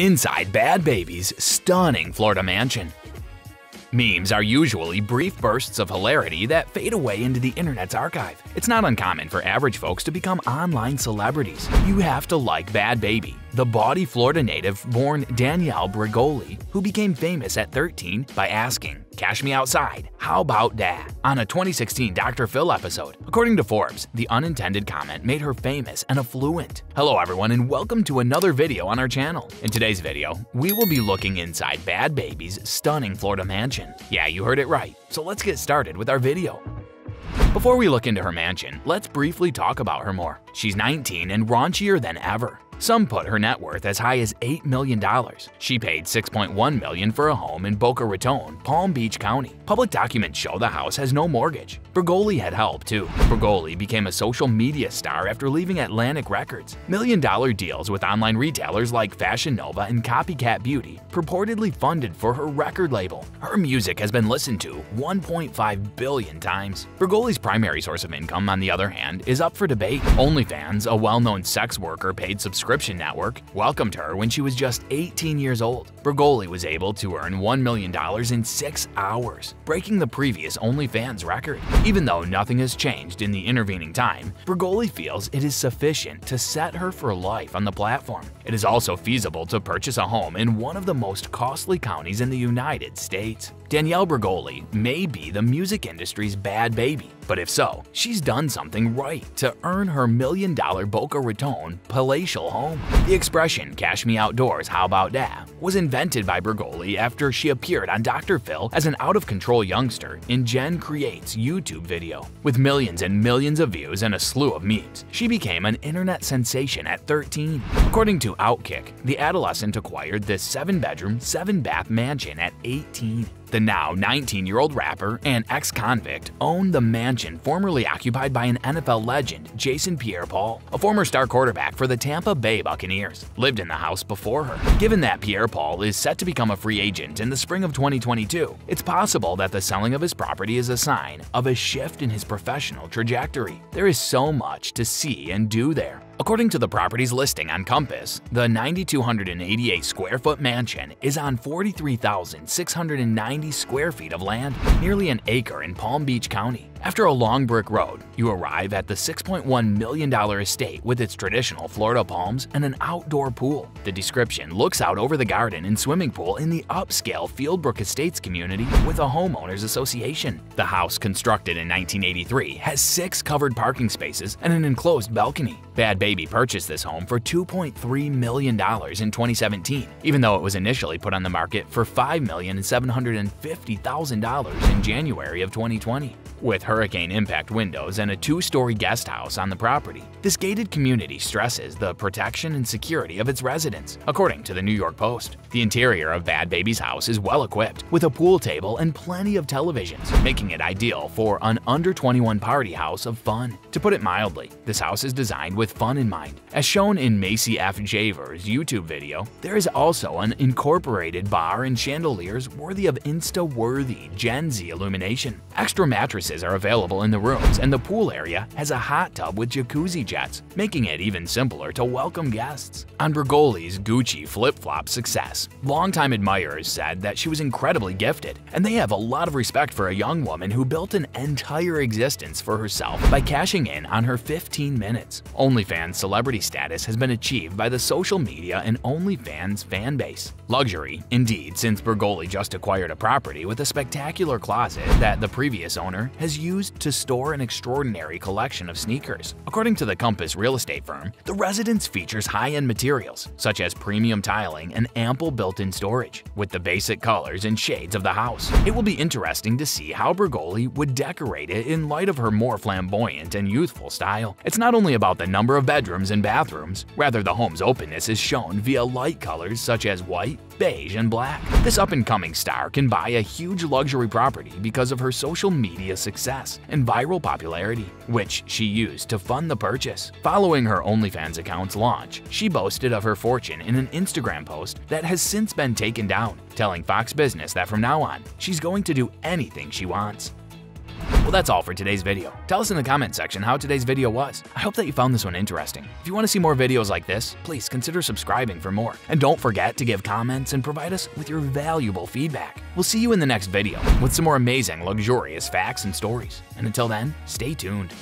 Inside Bhad Bhabie's stunning Florida mansion. Memes are usually brief bursts of hilarity that fade away into the internet's archive. It's not uncommon for average folks to become online celebrities. You have to like Bhad Bhabie, the bawdy Florida native born Danielle Bregoli, who became famous at 13 by asking, Cash me outside, how about that? on a 2016 Dr. Phil episode. According to Forbes, the unintended comment made her famous and affluent. Hello everyone and welcome to another video on our channel. In today's video, we will be looking inside Bhad Bhabie's stunning Florida mansion. Yeah, you heard it right, so let's get started with our video. Before we look into her mansion, let's briefly talk about her more. She's 19 and raunchier than ever. Some put her net worth as high as $8 million. She paid 6.1 million for a home in Boca Raton, Palm Beach County. Public documents show the house has no mortgage. Bregoli had help too. Bregoli became a social media star after leaving Atlantic Records. Million dollar deals with online retailers like Fashion Nova and Copycat Beauty purportedly funded for her record label. Her music has been listened to 1.5 billion times. Bregoli's primary source of income, on the other hand, is up for debate. OnlyFans, a well-known sex worker paid subscription subscription network, welcomed her when she was just 18 years old. Bregoli was able to earn $1 million in six hours, breaking the previous OnlyFans record. Even though nothing has changed in the intervening time, Bregoli feels it is sufficient to set her for life on the platform. It is also feasible to purchase a home in one of the most costly counties in the United States. Danielle Bregoli may be the music industry's bad baby, but if so, she's done something right to earn her million dollar Boca Raton palatial home. The expression, cash me outdoors, how about that, was invented by Bregoli after she appeared on Dr. Phil as an out-of-control youngster in Jen Creates YouTube video. With millions and millions of views and a slew of memes, she became an internet sensation at 13. According to Outkick, the adolescent acquired this 7-bedroom, 7-bath mansion at 18. The now 19-year-old rapper and ex-convict owned the mansion formerly occupied by an NFL legend, Jason Pierre-Paul, a former star quarterback for the Tampa Bay Buccaneers, lived in the house before her. Given that Pierre-Paul is set to become a free agent in the spring of 2022, it's possible that the selling of his property is a sign of a shift in his professional trajectory. There is so much to see and do there. According to the property's listing on Compass, the 9,288 square foot mansion is on 43,690 square feet of land, nearly an acre in Palm Beach County. After a long brick road, you arrive at the $6.1 million estate with its traditional Florida palms and an outdoor pool. The description looks out over the garden and swimming pool in the upscale Fieldbrook Estates community with a homeowners association. The house, constructed in 1983, has six covered parking spaces and an enclosed balcony. Bhad Bhabie purchased this home for $2.3 million in 2017, even though it was initially put on the market for $5,750,000 in January of 2020. With hurricane impact windows and a two-story guest house on the property, this gated community stresses the protection and security of its residents, according to the New York Post. The interior of Bhad Bhabie's house is well equipped, with a pool table and plenty of televisions, making it ideal for an under-21 party house of fun. To put it mildly, this house is designed with fun in mind. As shown in Macy F. Javer's YouTube video, there is also an incorporated bar and chandeliers worthy of Insta-worthy Gen Z illumination. Extra mattresses are available in the rooms, and the pool area has a hot tub with jacuzzi jets, making it even simpler to welcome guests. On Bregoli's Gucci flip-flop success, longtime admirers said that she was incredibly gifted, and they have a lot of respect for a young woman who built an entire existence for herself by cashing in on her 15 minutes. OnlyFans celebrity status has been achieved by the social media and OnlyFans fan base. Luxury, indeed, since Bregoli just acquired a property with a spectacular closet that the previous owner has used to store an extraordinary collection of sneakers. According to the Compass real estate firm, the residence features high-end materials, such as premium tiling and ample built-in storage, with the basic colors and shades of the house. It will be interesting to see how Bregoli would decorate it in light of her more flamboyant and youthful style. It's not only about the number of bedrooms and bathrooms, rather the home's openness is shown via light colors such as white, beige, and black. This up-and-coming star can buy a huge luxury property because of her social media success and viral popularity, which she used to fund the purchase. Following her OnlyFans account's launch, she boasted of her fortune in an Instagram post that has since been taken down, telling Fox Business that from now on, she's going to do anything she wants. Well, that's all for today's video. Tell us in the comment section how today's video was. I hope that you found this one interesting. If you want to see more videos like this, please consider subscribing for more. And don't forget to give comments and provide us with your valuable feedback. We'll see you in the next video with some more amazing, luxurious facts and stories. And until then, stay tuned.